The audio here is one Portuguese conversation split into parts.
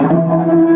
Musik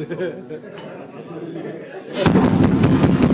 Thank you.